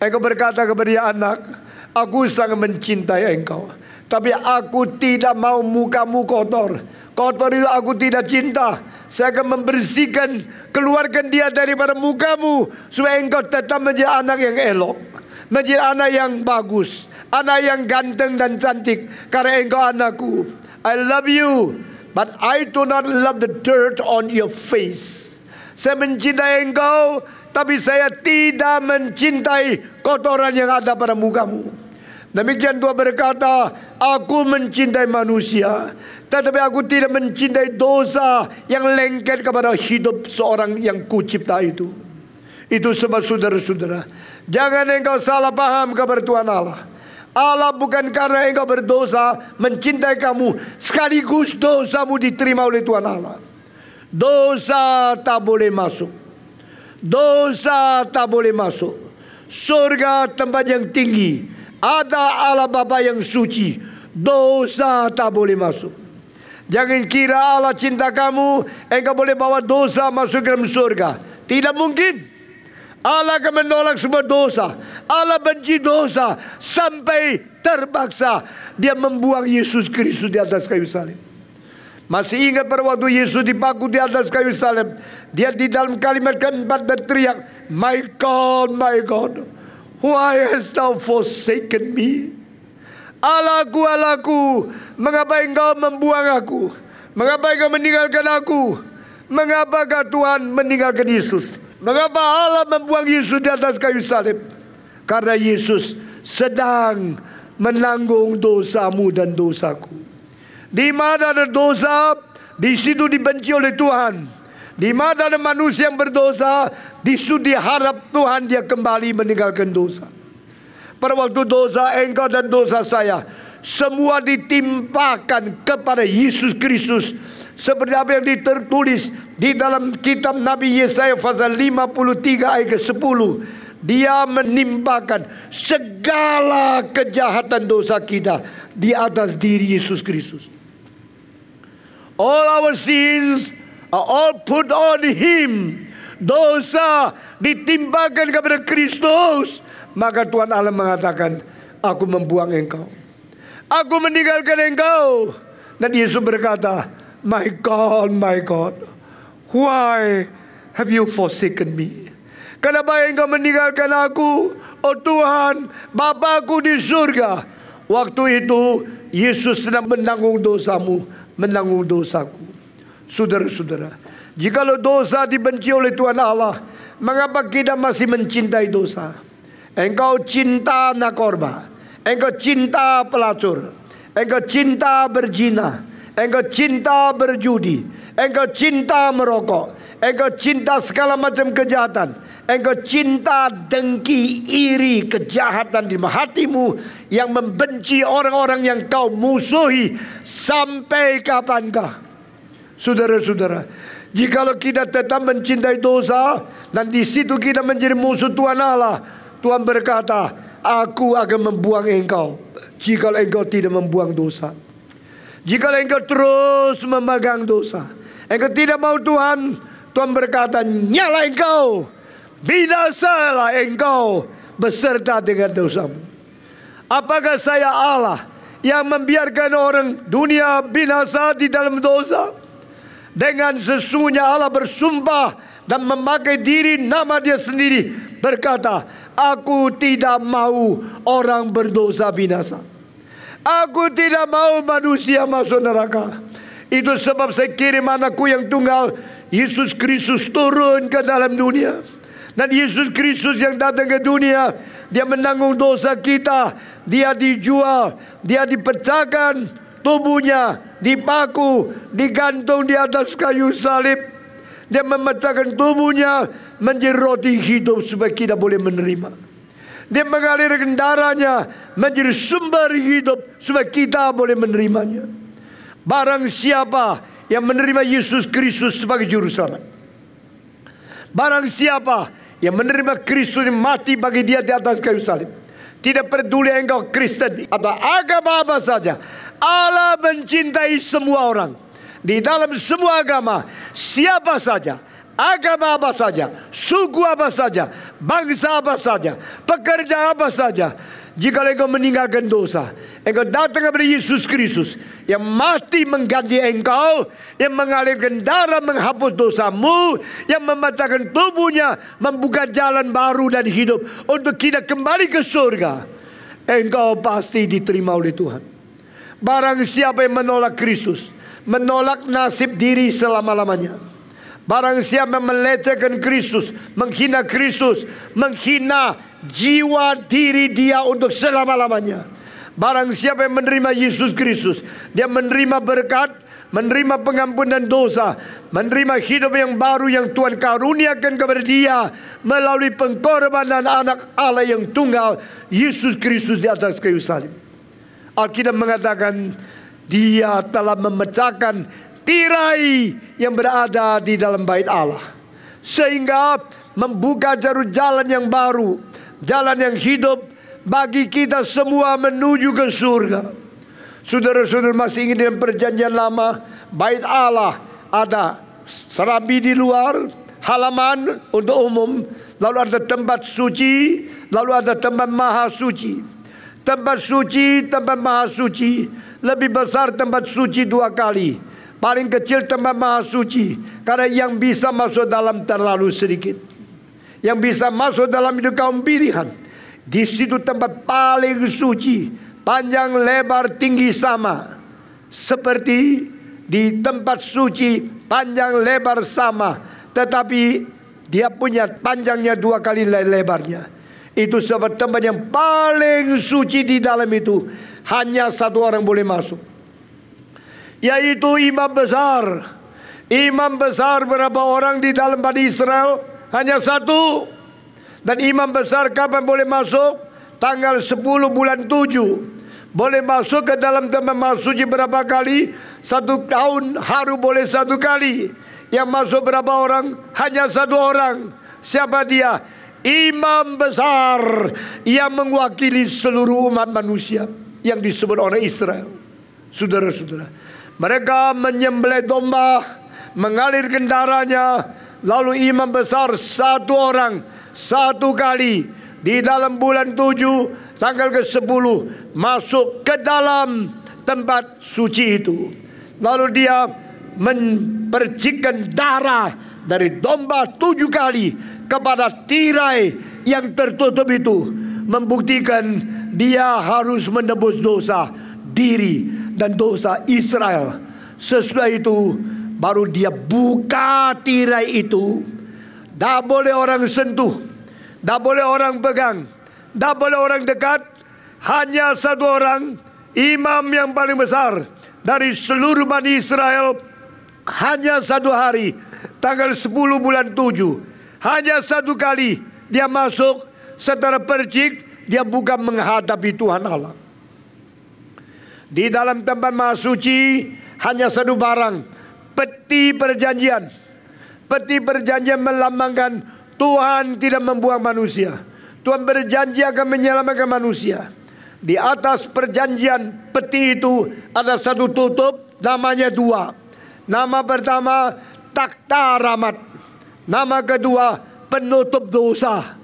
Engkau berkata kepada anak, aku sangat mencintai engkau. Tapi aku tidak mau mukamu kotor. Kotor itu aku tidak cinta. Saya akan membersihkan, keluarkan dia daripada mukamu. Supaya engkau tetap menjadi anak yang elok. Menjadi anak yang bagus. Anak yang ganteng dan cantik. Karena engkau anakku. I love you. But I do not love the dirt on your face. Saya mencintai engkau. Tapi saya tidak mencintai kotoran yang ada pada mukamu. Demikian Tuhan berkata, aku mencintai manusia, tetapi aku tidak mencintai dosa yang lengket kepada hidup seorang yang kucipta itu. Itu sebab saudara-saudara, jangan engkau salah paham kepada Tuhan Allah. Allah bukan karena engkau berdosa mencintai kamu sekaligus dosamu diterima oleh Tuhan Allah. Dosa tak boleh masuk. Dosa tak boleh masuk. Surga tempat yang tinggi ada Allah Bapa yang suci. Dosa tak boleh masuk. Jangan kira Allah cinta kamu, engkau boleh bawa dosa masuk dalam surga. Tidak mungkin. Allah akan menolak semua dosa. Allah benci dosa sampai terpaksa dia membuang Yesus Kristus di atas kayu salib. Masih ingat pada waktu Yesus dipaku di atas kayu salib. Dia di dalam kalimat keempat berteriak, My God, my God. Why hast thou forsaken me? Allahku, Allahku, mengapa engkau membuang aku? Mengapa engkau meninggalkan aku? Mengapakah Tuhan meninggalkan Yesus? Mengapa Allah membuang Yesus di atas kayu salib? Karena Yesus sedang menanggung dosamu dan dosaku. Di mana ada dosa, di situ dibenci oleh Tuhan. Di mana ada manusia yang berdosa, di situ diharap Tuhan dia kembali meninggalkan dosa. Pada waktu dosa engkau dan dosa saya, semua ditimpakan kepada Yesus Kristus. Seperti apa yang ditertulis di dalam kitab Nabi Yesaya pasal 53 ayat ke-10. Dia menimpakan segala kejahatan dosa kita di atas diri Yesus Kristus. All our sins are all put on Him. Dosa ditimpakan kepada Kristus. Maka Tuhan Allah mengatakan, Aku membuang engkau. Aku meninggalkan engkau. Dan Yesus berkata, My God, my God, why have you forsaken me? Kenapa engkau meninggalkan aku? Oh Tuhan, Bapakku di surga. Waktu itu Yesus sedang menanggung dosamu, menanggung dosaku. Saudara-saudara, jikalau dosa dibenci oleh Tuhan Allah, mengapa kita masih mencintai dosa? Engkau cinta nakorba, engkau cinta pelacur, engkau cinta berzina, engkau cinta berjudi, engkau cinta merokok, engkau cinta segala macam kejahatan, engkau cinta dengki, iri, kejahatan di hatimu yang membenci orang-orang yang kau musuhi. Sampai kapankah? Saudara-saudara, jikalau kita tetap mencintai dosa dan di situ kita menjadi musuh Tuhan Allah, Tuhan berkata, Aku akan membuang engkau jikalau engkau tidak membuang dosa. Jikalau engkau terus memegang dosa, engkau tidak mau Tuhan, Tuhan berkata, nyala engkau, binasalah engkau beserta dengan dosamu. Apakah saya Allah yang membiarkan orang dunia binasa di dalam dosa? Dengan sesungguhnya Allah bersumpah dan memakai diri nama dia sendiri berkata, Aku tidak mau orang berdosa binasa. Aku tidak mau manusia masuk neraka. Itu sebab saya kirim anakku yang tunggal Yesus Kristus turun ke dalam dunia. Dan Yesus Kristus yang datang ke dunia, dia menanggung dosa kita. Dia dijual, dia dipecahkan tubuhnya, dipaku, digantung di atas kayu salib. Dia memecahkan tubuhnya menjadi roti hidup supaya kita boleh menerima. Dia mengalirkan darahnya menjadi sumber hidup supaya kita boleh menerimanya. Barang siapa yang menerima Yesus Kristus sebagai juru selamat. Barang siapa yang menerima Kristus yang mati bagi dia di atas kayu salib. Tidak peduli engkau Kristen atau agama apa saja. Allah mencintai semua orang. Di dalam semua agama, siapa saja agama apa saja, suku apa saja, bangsa apa saja, pekerja apa saja. Jika engkau meninggalkan dosa, engkau datang kepada Yesus Kristus yang mati mengganti engkau, yang mengalirkan darah menghapus dosamu, yang memecahkan tubuhnya, membuka jalan baru dan hidup untuk kita kembali ke surga. Engkau pasti diterima oleh Tuhan. Barang siapa yang menolak Kristus, menolak nasib diri selama-lamanya Barang siapa melecehkan Kristus, menghina Kristus, menghina jiwa diri dia untuk selama-lamanya. Barang siapa yang menerima Yesus Kristus, dia menerima berkat, menerima pengampunan dosa, menerima hidup yang baru yang Tuhan karuniakan kepada dia melalui pengorbanan anak Allah yang tunggal, Yesus Kristus di atas kayu salib. Alkitab mengatakan dia telah memecahkan tirai yang berada di dalam bait Allah. Sehingga membuka jarum jalan yang baru, jalan yang hidup bagi kita semua menuju ke surga. Saudara-saudara masih ingin dengan perjanjian lama, bait Allah ada serambi di luar, halaman untuk umum, lalu ada tempat suci, lalu ada tempat maha suci. Tempat suci, tempat maha suci, lebih besar tempat suci dua kali Paling kecil tempat maha suci. Karena yang bisa masuk dalam terlalu sedikit. Yang bisa masuk dalam itu kaum pilihan. Di situ tempat paling suci. Panjang, lebar, tinggi sama. Seperti di tempat suci panjang, lebar sama. Tetapi dia punya panjangnya dua kali lebarnya. Itu sebab tempat yang paling suci di dalam itu. Hanya satu orang boleh masuk yaitu imam besar. Imam besar berapa orang di dalam Bani Israel? Hanya satu. Dan imam besar kapan boleh masuk? Tanggal 10 bulan 7. Boleh masuk ke dalam tempat masuknya berapa kali? Satu tahun haru boleh satu kali. Yang masuk berapa orang? Hanya satu orang. Siapa dia? Imam besar yang mewakili seluruh umat manusia yang disebut orang Israel. Saudara-saudara, mereka menyembelih domba, mengalirkan darahnya, lalu imam besar satu orang, satu kali di dalam bulan tujuh tanggal ke sepuluh masuk ke dalam tempat suci itu. Lalu dia mempercikan darah dari domba tujuh kali kepada tirai yang tertutup itu membuktikan dia harus menebus dosa diri dan dosa Israel. Sesudah itu baru dia buka tirai itu. Tak boleh orang sentuh. Tak boleh orang pegang. Tak boleh orang dekat. Hanya satu orang. Imam yang paling besar. Dari seluruh Bani Israel. Hanya satu hari. Tanggal 10 bulan 7. Hanya satu kali. Dia masuk. Setelah percik. Dia bukan menghadapi Tuhan Allah. Di dalam tempat maha hanya satu barang, peti perjanjian. Peti perjanjian melambangkan Tuhan tidak membuang manusia. Tuhan berjanji akan menyelamatkan manusia. Di atas perjanjian peti itu ada satu tutup namanya dua. Nama pertama takta rahmat. Nama kedua penutup dosa.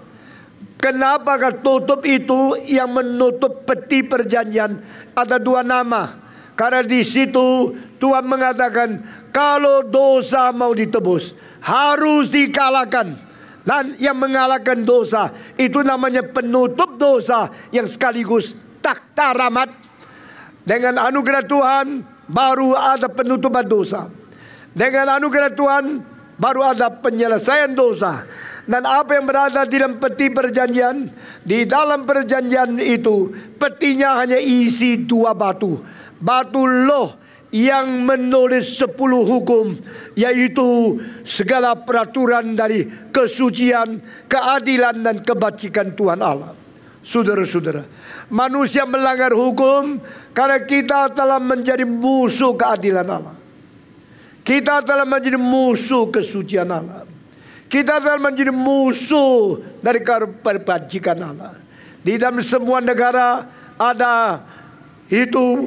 Kenapa tutup itu yang menutup peti perjanjian ada dua nama. Karena di situ Tuhan mengatakan kalau dosa mau ditebus harus dikalahkan. Dan yang mengalahkan dosa itu namanya penutup dosa yang sekaligus takta rahmat. Dengan anugerah Tuhan baru ada penutupan dosa. Dengan anugerah Tuhan baru ada penyelesaian dosa. Dan apa yang berada di dalam peti perjanjian? Di dalam perjanjian itu Petinya hanya isi dua batu. Batu loh yang menulis sepuluh hukum Yaitu segala peraturan dari kesucian Keadilan dan kebajikan Tuhan Allah. Saudara-saudara Manusia melanggar hukum Karena kita telah menjadi musuh keadilan Allah Kita telah menjadi musuh kesucian Allah kita akan menjadi musuh dari perbajikan Allah. Di dalam semua negara ada itu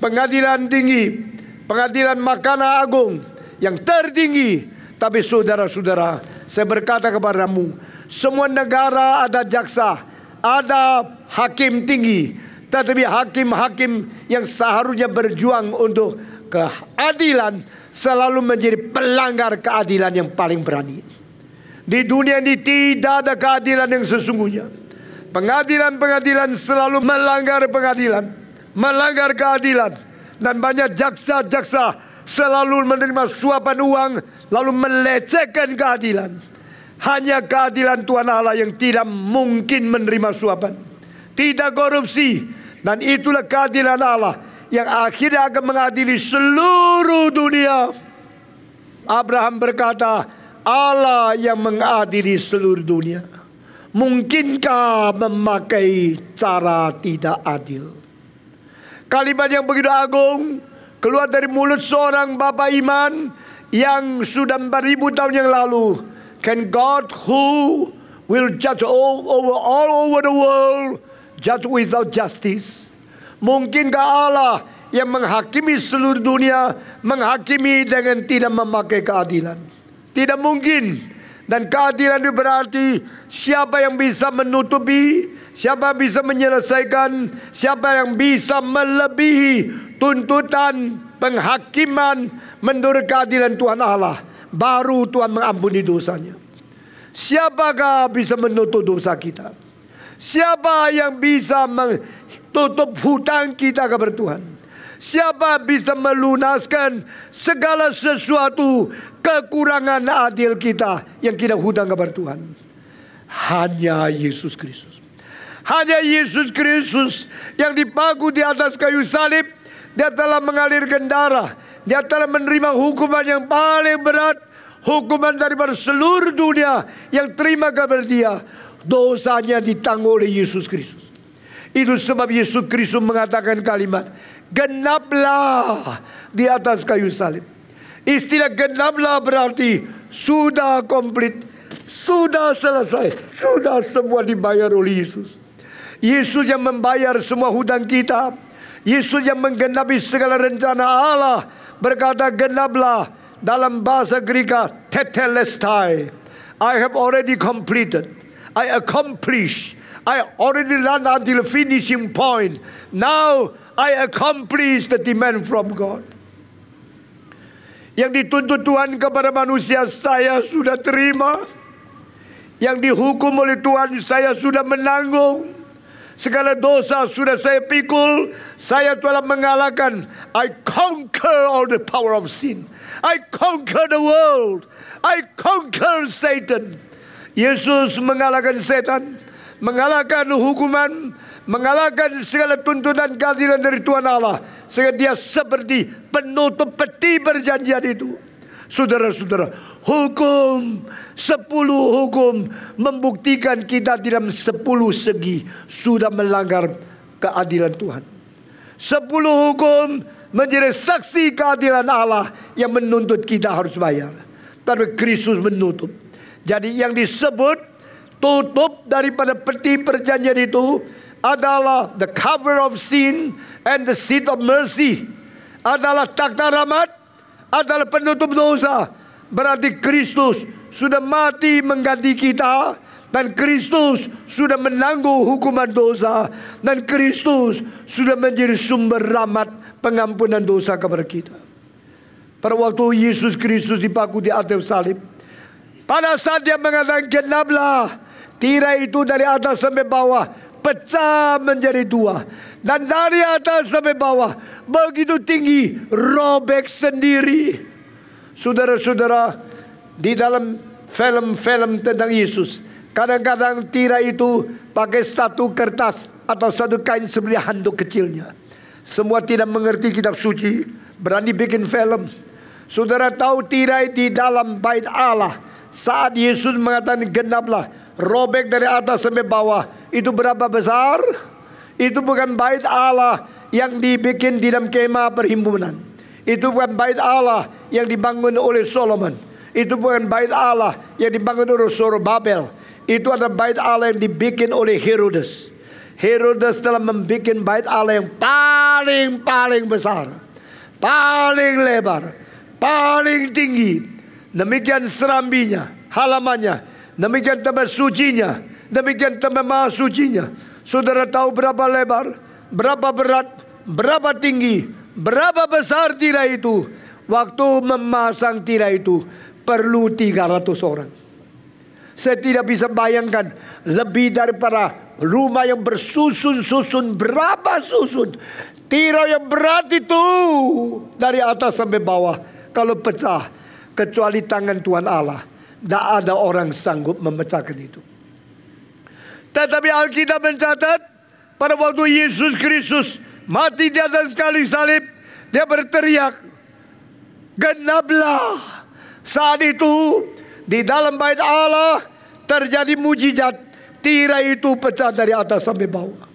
pengadilan tinggi, pengadilan Mahkamah Agung yang tertinggi. Tapi saudara-saudara, saya berkata kepadamu, semua negara ada jaksa, ada hakim tinggi, tetapi hakim-hakim yang seharusnya berjuang untuk keadilan selalu menjadi pelanggar keadilan yang paling berani. Di dunia ini tidak ada keadilan yang sesungguhnya. Pengadilan-pengadilan selalu melanggar pengadilan, melanggar keadilan, dan banyak jaksa-jaksa selalu menerima suapan uang lalu melecehkan keadilan. Hanya keadilan Tuhan Allah yang tidak mungkin menerima suapan. Tidak korupsi dan itulah keadilan Allah yang akhirnya akan mengadili seluruh dunia. Abraham berkata, Allah yang mengadili seluruh dunia. Mungkinkah memakai cara tidak adil? Kalimat yang begitu agung keluar dari mulut seorang bapa iman yang sudah beribu tahun yang lalu. Can God who will judge all over all over the world judge without justice? Mungkinkah Allah yang menghakimi seluruh dunia menghakimi dengan tidak memakai keadilan? Tidak mungkin. Dan keadilan itu berarti siapa yang bisa menutupi, siapa yang bisa menyelesaikan, siapa yang bisa melebihi tuntutan penghakiman menurut keadilan Tuhan Allah. Baru Tuhan mengampuni dosanya. Siapakah bisa menutup dosa kita? Siapa yang bisa menutup hutang kita kepada Tuhan? Siapa bisa melunaskan segala sesuatu kekurangan adil kita yang kita hutang kepada Tuhan? Hanya Yesus Kristus. Hanya Yesus Kristus yang dipaku di atas kayu salib. Dia telah mengalirkan darah. Dia telah menerima hukuman yang paling berat. Hukuman daripada seluruh dunia yang terima kepada dia. Dosanya ditanggung oleh Yesus Kristus. Itu sebab Yesus Kristus mengatakan kalimat genaplah di atas kayu salib. Istilah genaplah berarti sudah komplit, Sudah selesai. Sudah semua dibayar oleh Yesus. Yesus yang membayar semua hutang kita. Yesus yang menggenapi segala rencana Allah. Berkata genaplah dalam bahasa Greka tetelestai. I have already completed. I accomplished. I already run until the finishing point. Now I accomplish the demand from God. Yang dituntut Tuhan kepada manusia saya sudah terima. Yang dihukum oleh Tuhan saya sudah menanggung. Segala dosa sudah saya pikul. Saya telah mengalahkan. I conquer all the power of sin. I conquer the world. I conquer Satan. Yesus mengalahkan setan. Mengalahkan hukuman mengalahkan segala tuntutan keadilan dari Tuhan Allah sehingga dia seperti penutup peti perjanjian itu. Saudara-saudara, hukum sepuluh hukum membuktikan kita dalam sepuluh segi sudah melanggar keadilan Tuhan. Sepuluh hukum menjadi saksi keadilan Allah yang menuntut kita harus bayar. Tapi Kristus menutup. Jadi yang disebut tutup daripada peti perjanjian itu adalah the cover of sin and the seat of mercy. Adalah takhta rahmat, adalah penutup dosa. Berarti Kristus sudah mati mengganti kita dan Kristus sudah menanggung hukuman dosa dan Kristus sudah menjadi sumber rahmat pengampunan dosa kepada kita. Pada waktu Yesus Kristus dipaku di atas salib, pada saat dia mengatakan genaplah tirai itu dari atas sampai bawah, pecah menjadi dua. Dan dari atas sampai bawah begitu tinggi robek sendiri. Saudara-saudara di dalam film-film tentang Yesus kadang-kadang tirai itu pakai satu kertas atau satu kain seperti handuk kecilnya. Semua tidak mengerti kitab suci, berani bikin film. Saudara tahu tirai di dalam bait Allah saat Yesus mengatakan genaplah robek dari atas sampai bawah itu berapa besar? Itu bukan bait Allah yang dibikin di dalam kemah perhimpunan. Itu bukan bait Allah yang dibangun oleh Solomon. Itu bukan bait Allah yang dibangun oleh Babel. Itu adalah bait Allah yang dibikin oleh Herodes. Herodes telah membuat bait Allah yang paling-paling besar. Paling lebar. Paling tinggi. Demikian serambinya, halamannya. Demikian tempat sucinya Demikian tambah maha sucinya. Saudara tahu berapa lebar, berapa berat, berapa tinggi, berapa besar tirai itu. Waktu memasang tirai itu perlu 300 orang. Saya tidak bisa bayangkan lebih daripada rumah yang bersusun-susun berapa susun. Tirai yang berat itu dari atas sampai bawah. Kalau pecah kecuali tangan Tuhan Allah. Tidak ada orang sanggup memecahkan itu. Tetapi Alkitab mencatat pada waktu Yesus Kristus mati di atas sekali salib, dia berteriak, genaplah. Saat itu di dalam bait Allah terjadi mujizat, tirai itu pecah dari atas sampai bawah.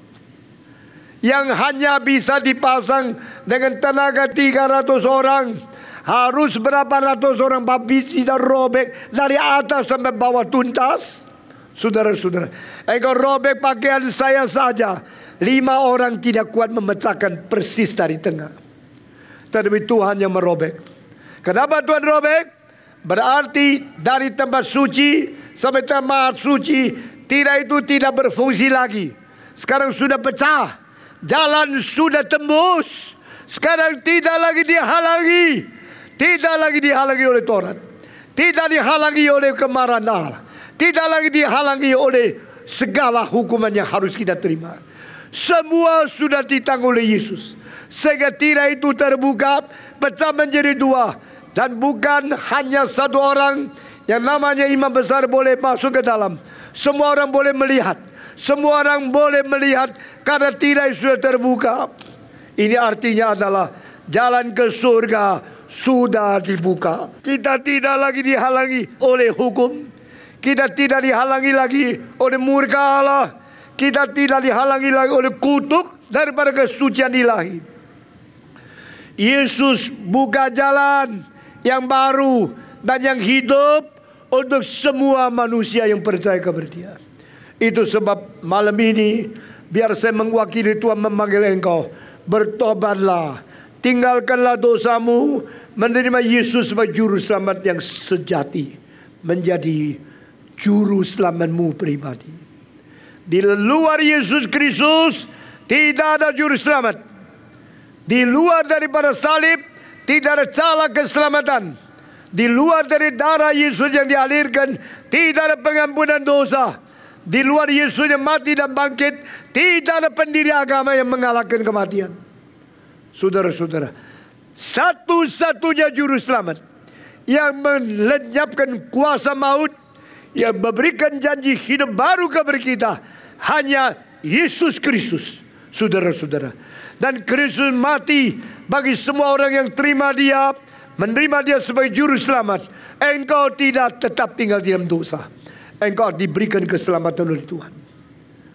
Yang hanya bisa dipasang dengan tenaga 300 orang. Harus berapa ratus orang babis tidak robek dari atas sampai bawah tuntas. Saudara-saudara, engkau robek pakaian saya saja. Lima orang tidak kuat memecahkan persis dari tengah. Tetapi Tuhan yang merobek. Kenapa Tuhan robek? Berarti dari tempat suci sampai tempat suci tidak itu tidak berfungsi lagi. Sekarang sudah pecah. Jalan sudah tembus. Sekarang tidak lagi dihalangi. Tidak lagi dihalangi oleh Taurat. Tidak dihalangi oleh kemarahan Allah. Tidak lagi dihalangi oleh segala hukuman yang harus kita terima. Semua sudah ditanggung oleh Yesus. Sehingga tirai itu terbuka, pecah menjadi dua. Dan bukan hanya satu orang yang namanya imam besar boleh masuk ke dalam. Semua orang boleh melihat. Semua orang boleh melihat karena tirai sudah terbuka. Ini artinya adalah jalan ke surga sudah dibuka. Kita tidak lagi dihalangi oleh hukum. Kita tidak dihalangi lagi oleh murka Allah. Kita tidak dihalangi lagi oleh kutuk daripada kesucian ilahi. Yesus buka jalan yang baru dan yang hidup untuk semua manusia yang percaya kepada dia. Itu sebab malam ini biar saya mewakili Tuhan memanggil engkau. Bertobatlah, tinggalkanlah dosamu, menerima Yesus sebagai juru selamat yang sejati. Menjadi juru selamatmu pribadi. Di luar Yesus Kristus tidak ada juru selamat. Di luar daripada salib tidak ada cala keselamatan. Di luar dari darah Yesus yang dialirkan tidak ada pengampunan dosa. Di luar Yesus yang mati dan bangkit tidak ada pendiri agama yang mengalahkan kematian. Saudara-saudara, satu-satunya juru selamat yang melenyapkan kuasa maut yang memberikan janji hidup baru kepada kita hanya Yesus Kristus. Saudara-saudara. Dan Kristus mati bagi semua orang yang terima dia, menerima dia sebagai juru selamat. Engkau tidak tetap tinggal dalam dosa. Engkau diberikan keselamatan oleh Tuhan.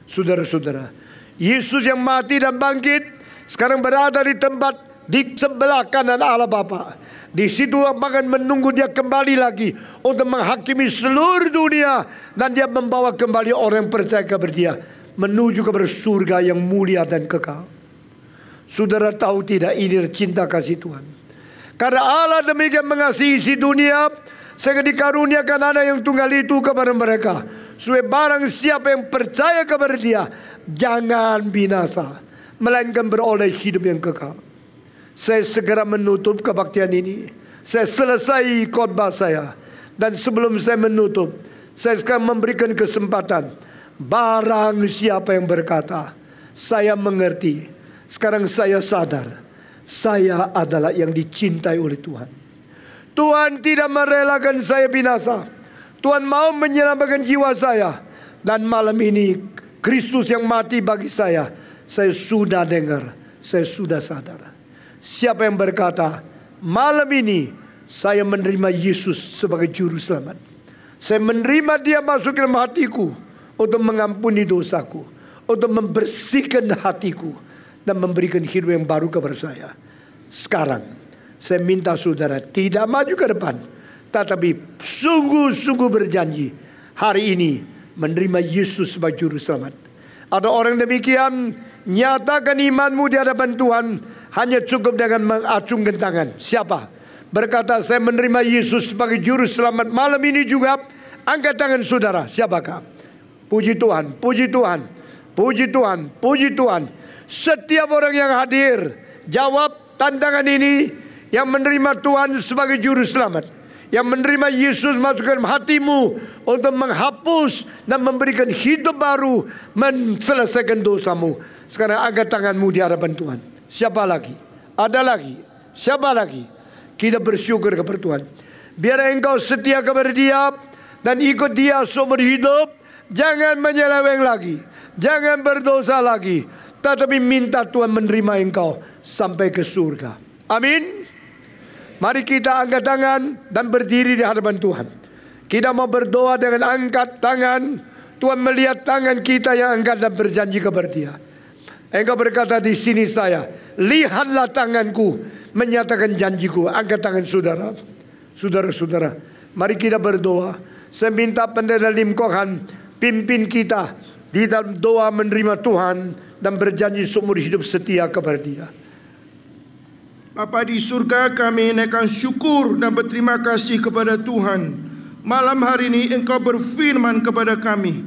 Saudara-saudara, Yesus yang mati dan bangkit sekarang berada di tempat di sebelah kanan Allah Bapa. Di situ akan menunggu dia kembali lagi untuk menghakimi seluruh dunia dan dia membawa kembali orang yang percaya kepada dia menuju kepada surga yang mulia dan kekal. Saudara tahu tidak ini cinta kasih Tuhan. Karena Allah demikian mengasihi si dunia sehingga dikaruniakan anak yang tunggal itu kepada mereka. Supaya barang siapa yang percaya kepada dia jangan binasa melainkan beroleh hidup yang kekal. Saya segera menutup kebaktian ini. Saya selesai khotbah saya. Dan sebelum saya menutup, saya sekarang memberikan kesempatan. Barang siapa yang berkata, saya mengerti. Sekarang saya sadar, saya adalah yang dicintai oleh Tuhan. Tuhan tidak merelakan saya binasa. Tuhan mau menyelamatkan jiwa saya. Dan malam ini Kristus yang mati bagi saya. Saya sudah dengar, saya sudah sadar. Siapa yang berkata, malam ini saya menerima Yesus sebagai juru selamat. Saya menerima dia masuk ke dalam hatiku untuk mengampuni dosaku. Untuk membersihkan hatiku. Dan memberikan hidup yang baru kepada saya. Sekarang saya minta saudara tidak maju ke depan. Tetapi sungguh-sungguh berjanji. Hari ini menerima Yesus sebagai juru selamat. Ada orang demikian nyatakan imanmu di hadapan Tuhan hanya cukup dengan mengacungkan tangan. Siapa? Berkata saya menerima Yesus sebagai juru selamat malam ini juga. Angkat tangan saudara. Siapakah? Puji Tuhan, puji Tuhan, puji Tuhan, puji Tuhan. Setiap orang yang hadir jawab tantangan ini yang menerima Tuhan sebagai juru selamat. Yang menerima Yesus masuk ke dalam hatimu untuk menghapus dan memberikan hidup baru, menyelesaikan dosamu. Sekarang angkat tanganmu di hadapan Tuhan. Siapa lagi? Ada lagi? Siapa lagi? Kita bersyukur kepada Tuhan. Biar engkau setia kepada dia dan ikut dia seumur hidup. Jangan menyeleweng lagi. Jangan berdosa lagi. Tetapi minta Tuhan menerima engkau sampai ke surga. Amin. Mari kita angkat tangan dan berdiri di hadapan Tuhan. Kita mau berdoa dengan angkat tangan. Tuhan melihat tangan kita yang angkat dan berjanji kepada dia. Engkau berkata di sini saya, lihatlah tanganku menyatakan janjiku. Angkat tangan saudara. Saudara-saudara, mari kita berdoa. Saya minta pendeta Lim Kohan pimpin kita di dalam doa menerima Tuhan dan berjanji seumur hidup setia kepada dia. Bapa di surga kami naikkan syukur dan berterima kasih kepada Tuhan. Malam hari ini engkau berfirman kepada kami.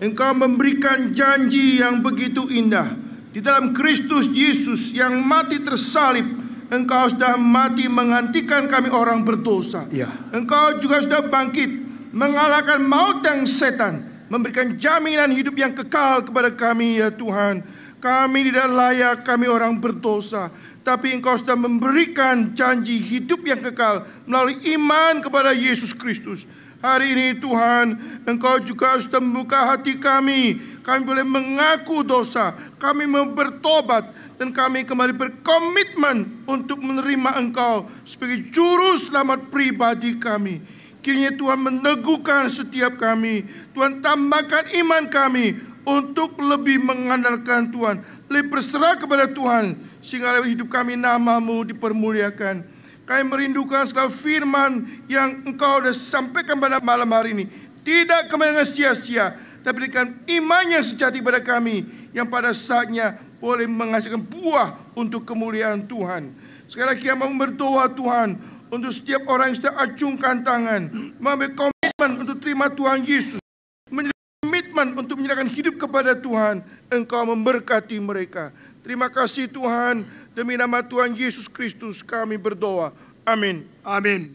Engkau memberikan janji yang begitu indah di dalam Kristus Yesus yang mati tersalib engkau sudah mati menggantikan kami orang berdosa ya. engkau juga sudah bangkit mengalahkan maut dan setan memberikan jaminan hidup yang kekal kepada kami ya Tuhan kami tidak layak kami orang berdosa tapi engkau sudah memberikan janji hidup yang kekal melalui iman kepada Yesus Kristus Hari ini Tuhan, Engkau juga sudah membuka hati kami. Kami boleh mengaku dosa, kami mau bertobat, dan kami kembali berkomitmen untuk menerima Engkau sebagai juru selamat pribadi kami. Kiranya Tuhan meneguhkan setiap kami. Tuhan tambahkan iman kami untuk lebih mengandalkan Tuhan. Lebih berserah kepada Tuhan. Sehingga hidup kami namamu dipermuliakan. Kami merindukan segala firman yang engkau sudah sampaikan pada malam hari ini. Tidak kemenangan sia-sia, tapi dengan iman yang sejati pada kami yang pada saatnya boleh menghasilkan buah untuk kemuliaan Tuhan. Sekali lagi kami berdoa Tuhan untuk setiap orang yang sudah acungkan tangan, mengambil komitmen untuk terima Tuhan Yesus, komitmen untuk menyerahkan hidup kepada Tuhan, Engkau memberkati mereka. Terima kasih Tuhan, demi nama Tuhan Yesus Kristus kami berdoa. Amin. Amin.